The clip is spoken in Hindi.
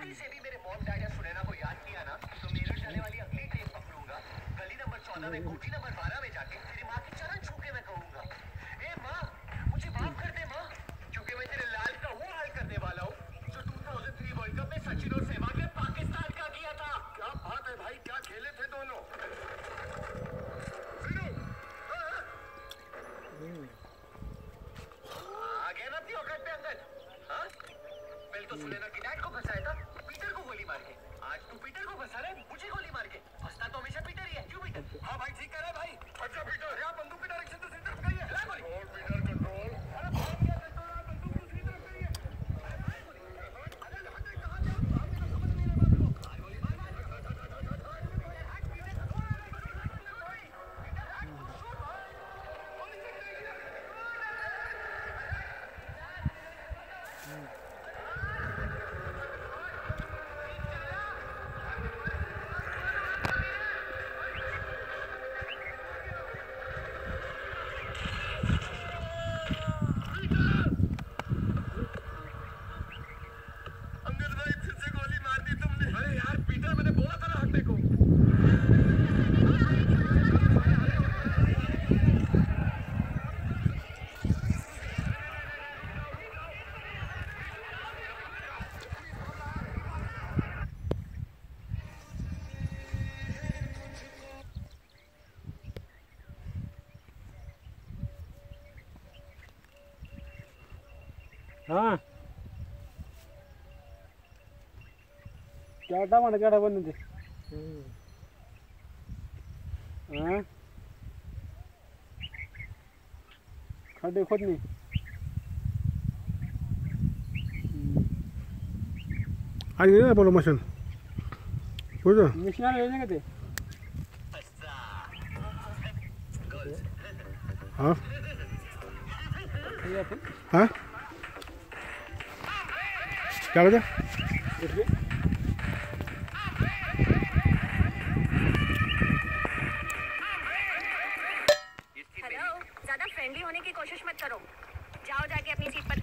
गलती से भी मेरे मॉम डैड या सुनैना को याद किया ना तो मेरठ जाने वाली अगली ट्रेन पकड़ूँगा। गली नंबर चौदह में कोठी नंबर बारह में जाके तेरी माँ के चरण छू के मैं कहूँगा। ए माँ मुझे माफ़ कर दे माँ क्योंकि मैं तेरे लाल का वो हाल करने वाला हूँ। जो 2003 वर्ल्ड कप में सचिन और सहवाग ने पाकिस्तान का किया था। क्या बात है भाई क्या खेले थे दोनों। आ गया ना अपनी औकात पे अंदर हाँ? पहले तो सुनैना के डैड को फंसाया था पीटर को गोली मार के आज तू पीटर को फंसा रहे मुझे गोली मार के। फंसता तो हमेशा पीटर ही है। क्यों पीटर? हाँ भाई, ठीक कह रहा ಹಾಂ ಕೇಟ ಮಾಡಿ ಕೇಟ ಬಂದಿದ್ದೆ ಹಾಂ खड्डे खोदणे आणि ये बोला मशीन बुझो मिशन आलं नाही का ते हाँ हे क्या बजा? हेलो ज़्यादा फ्रेंडली होने की कोशिश मत करो। जाओ जाके अपनी सीट पर